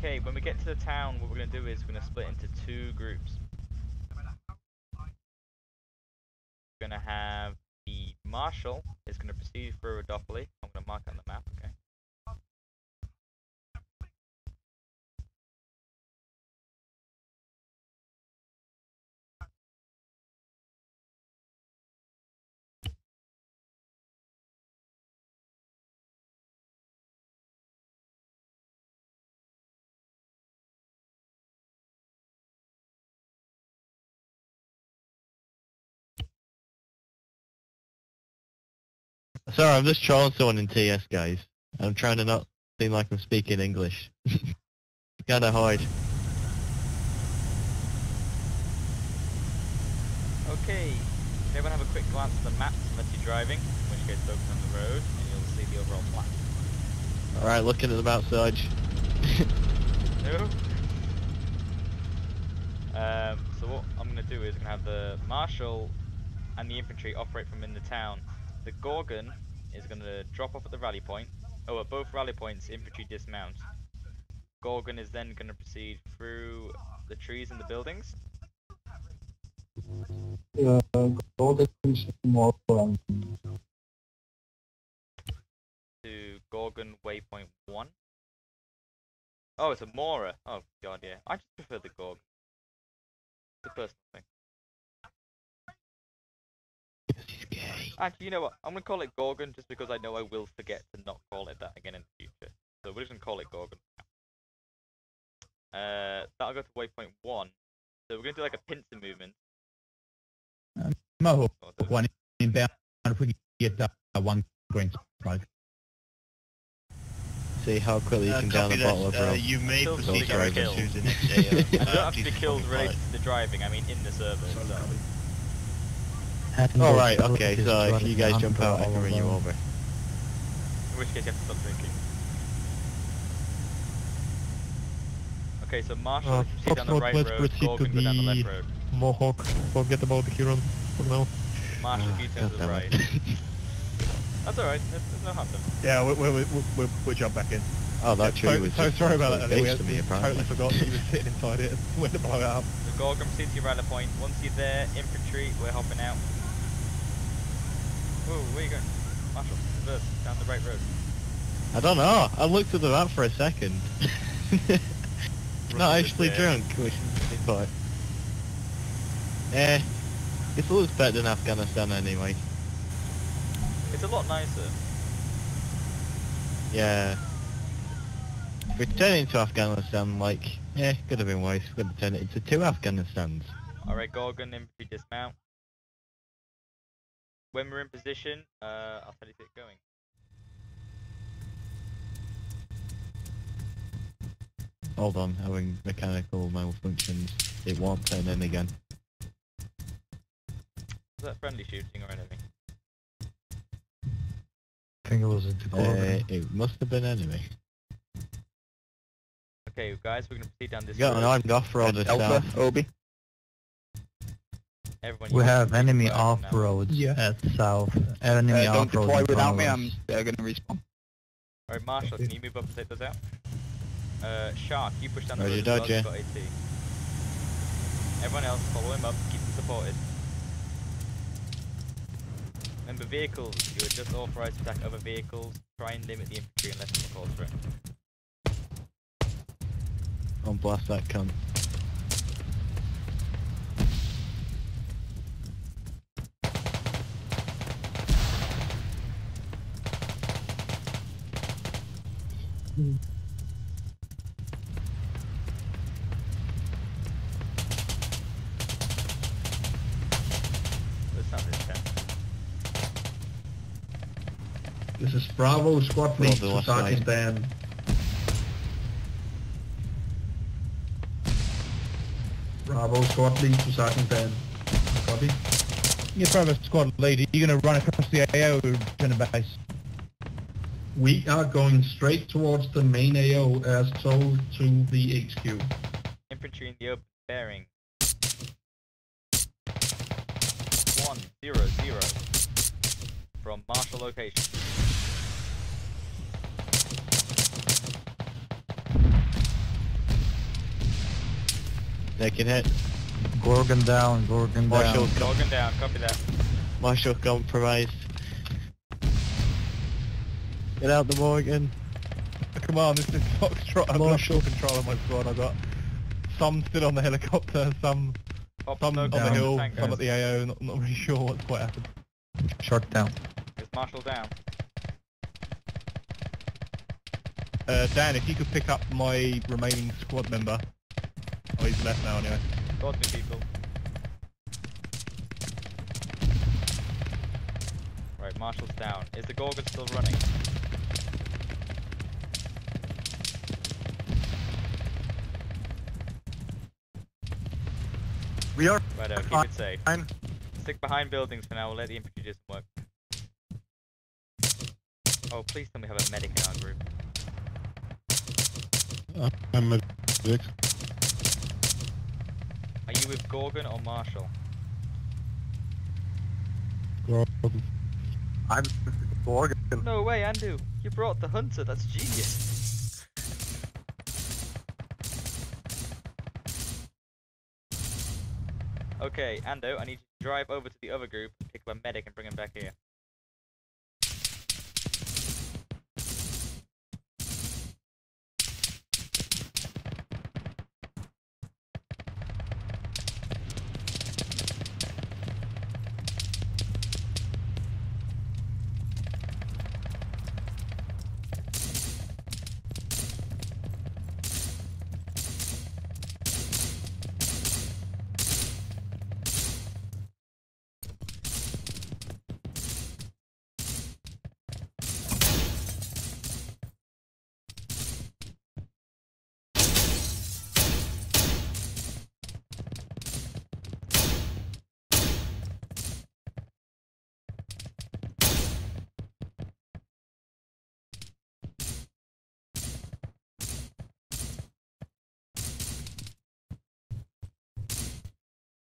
Okay, when we get to the town, what we're going to do is we're going to split into two groups. We're going to have the Marshall is going to proceed through Rodopoli. I'm going to mark on the map, okay? Sorry, I'm just trolling someone in TS, guys. I'm trying to not seem like I'm speaking English. Gotta hide. Okay, everyone have a quick glance at the maps unless you're driving, in which case focus on the road and you'll see the overall plan. Alright, looking at the map, Sarge. No? Um, so what I'm going to do is I'm going to have the Marshall and the infantry operate from in the town. The Gorgon is going to drop off at the rally point. Oh, at both rally points, infantry dismount. Gorgon is then going to proceed through the trees and the buildings Uh, and to Gorgon Waypoint 1. Oh, it's a Mora. Oh, god, yeah. I just prefer the Gorgon. It's a personal thing. Actually, you know what? I'm gonna call it Gorgon just because I know I will forget to not call it that again in the future. So we're just gonna call it Gorgon. Uh, that'll go to waypoint one. So we're gonna do like a pincer movement. Mohawk or the- one inbound if we can get that uh, one green smoke. See how quickly you Uh, can down a copy bottle of Uh, you may Still proceed still directly kill. to the next AO. I don't uh, have to be killed comply. related to the driving. I mean in the server. So. Alright, okay, so if you guys jump out, I can bring you over. In which case you have to stop drinking. Okay, so Marshall Uh, is proceed down the right let's road, proceed to Gorgon go down the left road. Mohawk, forget about the Huron for now. Marshall, Ah, you turn to the goddammit. right. That's alright, there's, there's no harm done. Yeah, we, we, we, we, we'll jump back in. oh, that so, tree was so just sorry about like that. We, base to me, totally forgot that you were sitting inside it and went to blow it up. The Gorgon proceeds to your rally point. Once you're there, infantry, we're hopping out. Whoa, where you going? Marshall, reverse, down the right road. I don't know. I looked at the map for a second. Not actually there. drunk, which is but eh, it looks better than Afghanistan anyway. It's a lot nicer. Yeah. Returning to Afghanistan, like, eh, could have been worse. We could have turned it into two Afghanistans. Alright, Gorgon, infantry dismount. When we're in position, uh, I'll tell you if it's going. Hold on, having mechanical malfunctions. It won't turn in again. Was that friendly shooting or anything? I think it was a Dakota. Uh, it must have been enemy. Okay, guys, we're gonna proceed down this Got an road. armed off-roader Alpha, south. Obi. Everyone, We have enemy off-roads Yeah. at south. Enemy Uh, don't off-roads deploy in front without of me. I'm they're gonna respawn. Alright, Marshall, can you move up and take those out? Uh, Shark, you push down the road as well, Dodger. you've got AT. Everyone else, follow him up, keep him supported. Remember, vehicles, you are just authorized to attack other vehicles. Try and limit the infantry unless it's a cause threat. On blast that cunt. This. This is Bravo Squad Well, Lead to Sergeant. Dan. Bravo Squad Lead to Sergeant Dan. Copy. Yeah, Bravo squad leader, you're going to run across the AO or return to base. We are going straight towards the main AO as told to the HQ. Infantry in the open bearing. One zero zero from Marshall location. Taking hit. Gorgon down, Gorgon Marshall, down. Gorgon down, copy that. Marshall compromised. Get out the Morgan. Come on, this is Foxtrot. I've got full control of my squad. I've got some still on the helicopter, some Pop some smoke on the hill, tank, some guys. at the AO. Not, not really sure what's quite happened. Short down. Is Marshall down? Uh, Dan, if you could pick up my remaining squad member. Oh, he's left now anyway. Got me, people. Right, Marshall's down. Is the Gorgon still running? We are Righto, keep Fine. it safe. fine. Stick behind buildings for now, we'll let the infantry do some work. Oh, please tell me we have a medic in our group. I'm a medic. Are you with Gorgon or Marshall? Gorgon. I'm Gorgon. No way, Andu! You brought the hunter, that's genius! Okay, Ando, I need you to drive over to the other group, pick up a medic and bring him back here.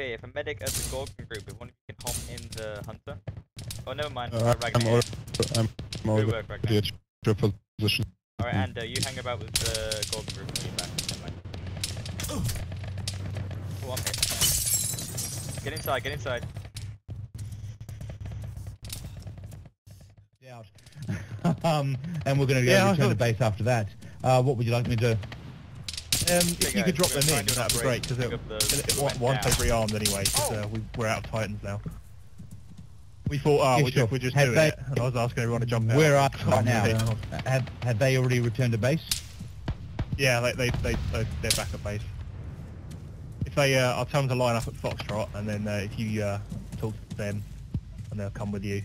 Okay, if a medic at the Gorgon group, if one of you can hop in the hunter. Oh, never mind. Uh, I'm Ragnar. already, I'm Good already work, Ragnar. at your position. Alright, and uh, you hang about with the Gorgon group when you're back. Never mind. Oh, I'm hit. Get inside, get inside. Out. um, and we're going to go Yeah, return to thought- base after that. Uh, what would you like me to do? Um, if Okay, you could drop them in, and do an that'd be great, because operation to pick up one, went once down. they rearmed anyway, 'cause, uh, we, we're out of Titans now. We thought, oh, Yeah, we sure. just, we just Have do they- it. And I was asking everyone to jump out. Where are Can't right now? Have, have they already returned to base? Yeah, they, they, they, they, they're back at base. If they, uh, I'll tell them to line up at Foxtrot, and then uh, if you uh, talk to them, and they'll come with you.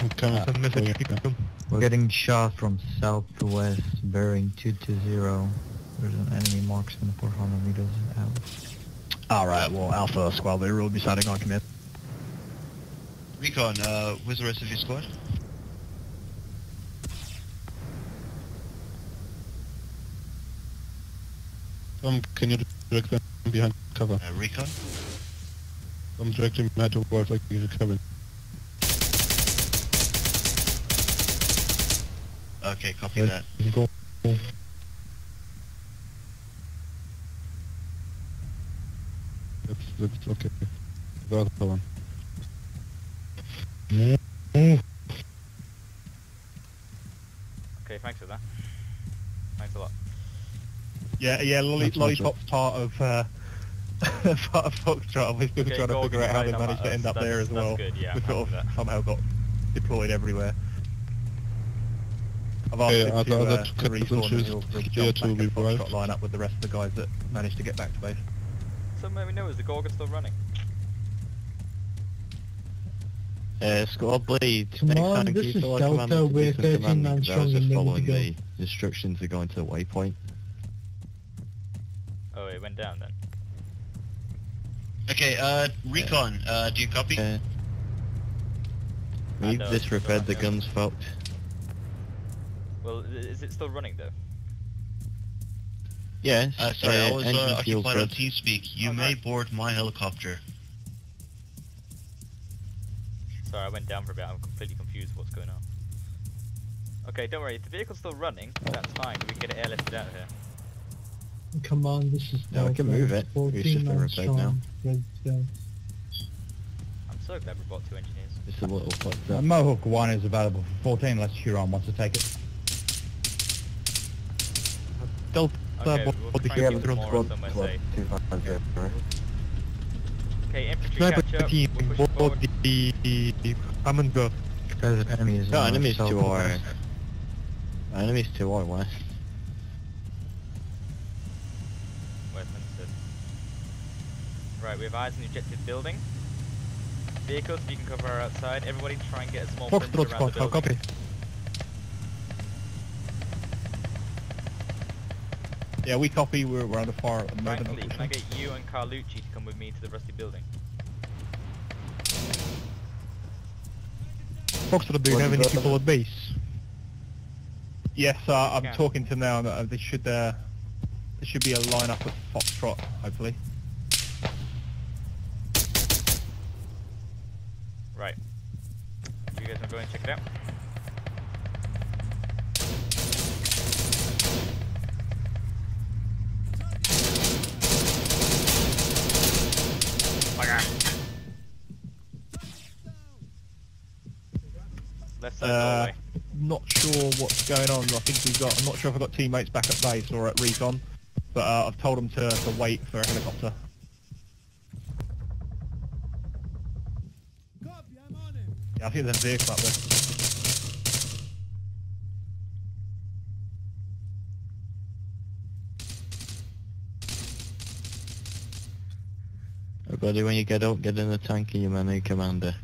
I'm coming for message you. people. We're getting shot from southwest, bearing 220. There's an enemy marksman 400 meters out. Alright, well, Alpha Squad leader will be signing on commit. Recon, uh, where's the rest of your squad? Um, can you direct them behind cover? Uh, Recon? I'm directing them towards like the cabin. Okay, copy Good. that. Go. That's, that's okay. The other one. Okay, thanks for that. Thanks a lot. Yeah, yeah, Lolly, That's awesome. Lollipop's part of, uh, part of Foxtrot. We're still Okay, trying to figure out how they managed to end up That's- there as that's well. good, yeah, we I'm sort of happy with that. somehow got deployed everywhere. I've asked Yeah, him are to, the uh, other to captains respawn and he'll he'll jump to back be at Foxtrot line up with the rest of the guys that managed to get back to base. So let me know, is the Gorgon still running? Uh, squad bleed. Come Next on, time, this is Delta, we're do some 13 commanding, I was strong just and ready to following go. the instructions to go into the waypoint. Oh, it went down then. Okay, uh, Recon, uh, do you copy? Uh, I we've know, disrepaired the guns, fucked. Well, is it still running though? Yes, Uh, sorry, I was engine uh, fuel's occupied on. TeamSpeak. You Oh, may nice. board my helicopter. Sorry, I went down for a bit. I'm completely confused with what's going on. Okay, don't worry. If the vehicle's still running, that's fine. We can get it airlifted out of here. Come on, this is Yeah, we can move it. We 14 should man rotate strong, now. ready to go. I'm so glad we brought two engineers. It's a little fucked Uh, up. Mohawk 1 is available for 14 unless Huron wants to take it. Delta, Okay, what, we'll what the try and heck? get some more somewhere safe. Okay, infantry Sniper catch up. team, We're pushing board forward. the, the common gun. Guys, enemies. No, on the enemies to our... southwest. Enemies to our west. Right, we have eyes on the objective building. Vehicles, if you can cover our outside. Everybody try and get a small Foxtrot perimeter around squad, the how building. copy? Yeah, we copy. We're, we're under fire at the moment. Frankly, can I get you and Carlucci to come with me to the rusty building? Foxtrot, do you have any people at base? Yes, uh, I'm Yeah. talking to them now. Uh, they should uh, there should be a lineup of Foxtrot, hopefully. Right. You guys want to go and check it out? Uh, doorway. Not sure what's going on. I think we've got. I'm not sure if I've got teammates back at base or at recon, but uh, I've told them to, to wait for a helicopter. Yeah, I think there's a vehicle up there. Everybody, when you get up, get in the tank and you're my new commander.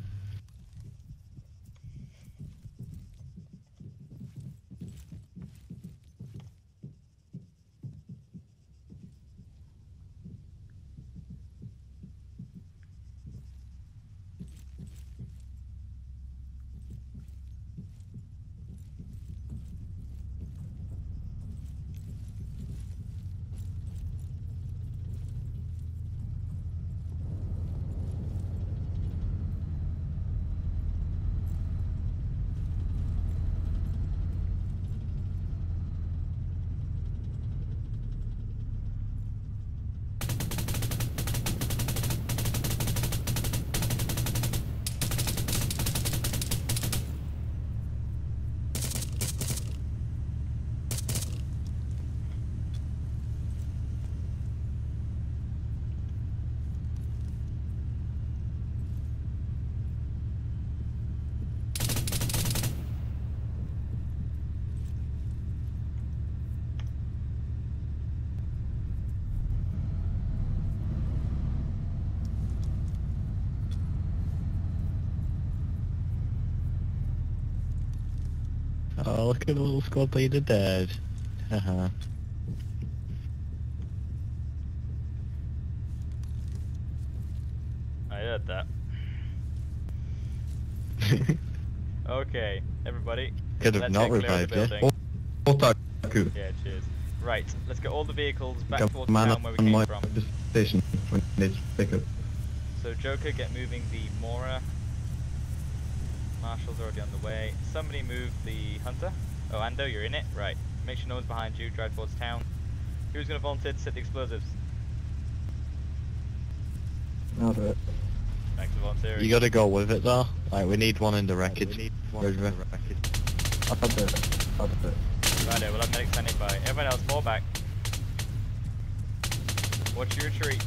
Oh, look at the little squad leader dead. Haha. I heard that. Okay, everybody. Could have let's not get revived the you. building. Otaku. Yeah, cheers. Right, let's get all the vehicles back towards the Come town where we on came my from. station when it's pickup. So Joker, get moving the Mora. Marshall's already on the way. Somebody move the Hunter. Oh, Ando, you're in it? Right. Make sure no one's behind you. Drive towards town. Who's going to volunteer to set the explosives? I'll do it. Thanks for volunteering. You gotta go with it though. Like, we need one in the wreckage. I'll do it. I'll do it. Righto, we'll have medics standing by. Everyone else, fall back. Watch your retreat.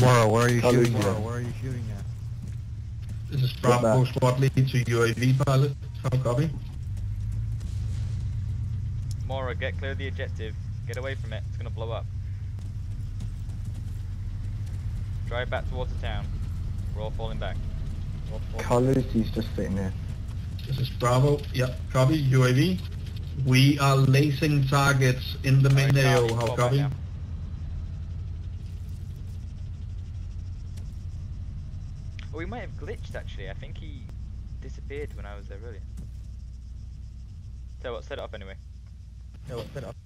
Mora, where are you How shooting at? it? Where are you shooting at? This is Bravo squad lead to UAV pilot. How copy? Mora, get clear of the objective. Get away from it. It's going to blow up. Drive back towards the town. We're all falling back. We're all falling Carlucci's just sitting there. This is Bravo. Yep, copy. UAV. We are lacing targets in the main Alright, AO. How fall back copy? we might have glitched actually. I think he disappeared when I was there earlier. So what, set it up anyway. No, what, set it up.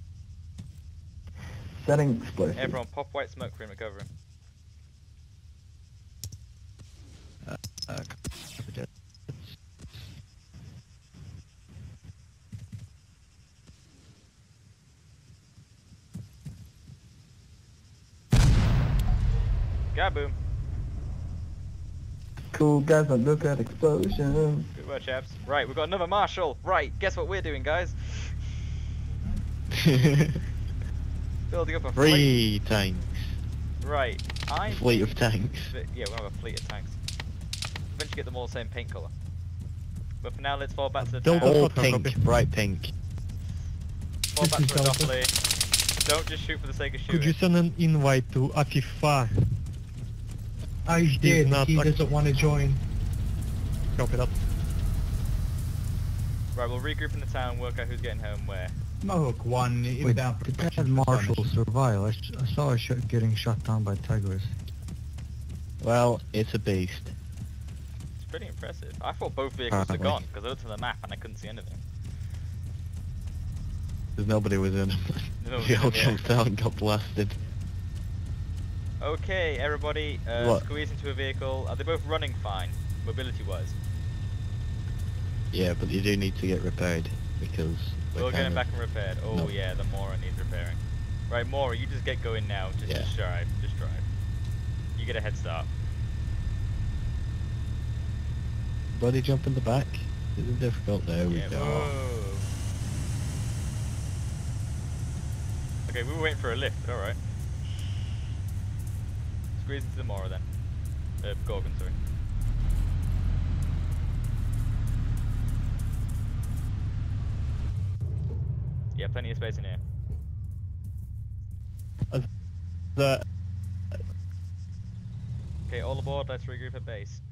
Setting explosion. Everyone, pop white smoke for him cover him. Uh, uh, Gaboom. Cool guys that look at explosions. Good work, chaps. Right, we've got another Marshall. Right, guess what we're doing, guys? Building up a fleet. Three tanks. Right, I Fleet of tanks. Yeah, we'll have a fleet of tanks. Eventually get them all the same paint colour. But for now, let's fall back to the Build town. All Copy, copy. pink, bright pink. Fall back to is Don't just shoot for the sake of shooting. Could you send an invite to Afifa? I did, not he like- doesn't want to join. Copy that. Right, we'll regroup in the town, work out who's getting home where. Mohawk 1 Wait, inbound did protection that for Marshall skirmish. survive? I, s- I saw her sh- getting shot down by tigers. Well, it's a beast. It's pretty impressive. I thought both vehicles were gone because I looked at the map and I couldn't see anything. Because nobody was in. Nobody we all was in, yeah. jumped out and got blasted. Okay, everybody, uh, squeeze into a vehicle. Are they both running fine, mobility-wise? Yeah, but you do need to get repaired because we're We'll get kind him of- back and repaired. Oh No. yeah, the Mora needs repairing. Right, Mora, you just get going now. Just, Yeah. just drive. Just drive. You get a head start. Buddy jump in the back. This is difficult. There we Yeah. go. Whoa. Okay, we were waiting for a lift, alright. Squeeze into the Mora then. Uh, Gorgon, sorry. Yeah, plenty of space in here. The Okay, all aboard, let's regroup at base.